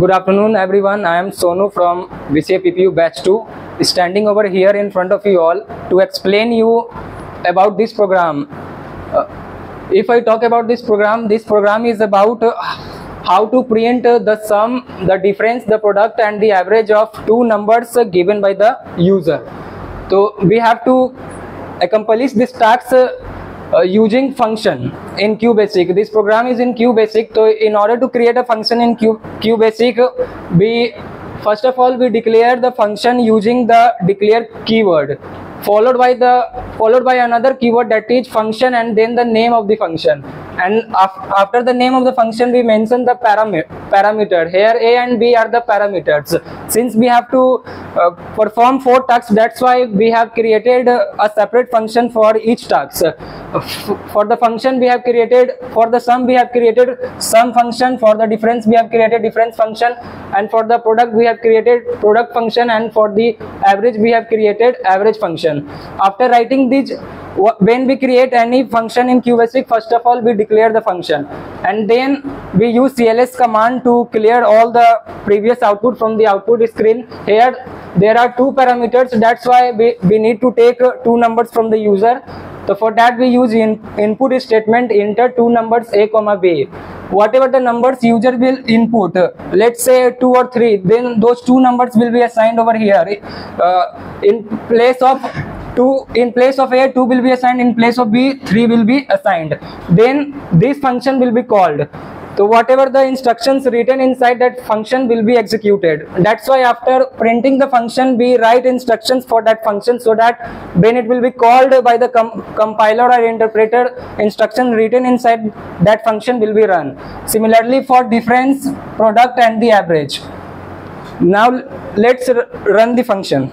Good afternoon, everyone. I am Sonu from BCA PPU Batch 2, standing over here in front of you all to explain you about this program. Uh, if I talk about this program, this program is about uh, how to print uh, the sum, the difference, the product, and the average of two numbers uh, given by the user. So we have to accomplish this task uh, using function in QBasic. This program is in QBasic. So in order to create a function in Q, QBasic, we first of all we declare the function using the declare keyword followed by the followed by another keyword that is function and then the name of the function and after the name of the function we mention the parameter parameter. Here a and b are the parameters. Since we have to uh, perform four tasks that's why we have created a separate function for each task. For the function we have created for the sum we have created sum function. For the difference we have created difference function. And for the product we have created product function. And for the average we have created average function. After writing these when we create any function in QBasic, first of all we declare the function and then we use CLS command to clear all the previous output from the output screen. Here there are two parameters that's why we, we need to take uh, two numbers from the user. So for that we use in, input statement enter two numbers a comma b. Whatever the numbers user will input, let's say two or three, then those two numbers will be assigned over here. Uh, in place of 2 in place of a 2 will be assigned in place of b 3 will be assigned. Then this function will be called. So whatever the instructions written inside that function will be executed. That's why after printing the function we write instructions for that function so that when it will be called by the com- compiler or interpreter instruction written inside that function will be run. Similarly for difference product and the average. Now let's run the function